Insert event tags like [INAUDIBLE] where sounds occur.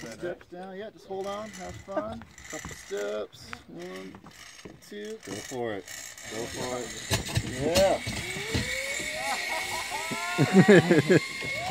Steps down. Yeah, just hold on. Have fun. Couple steps. One, two. Go for it. Go for it. Yeah. [LAUGHS]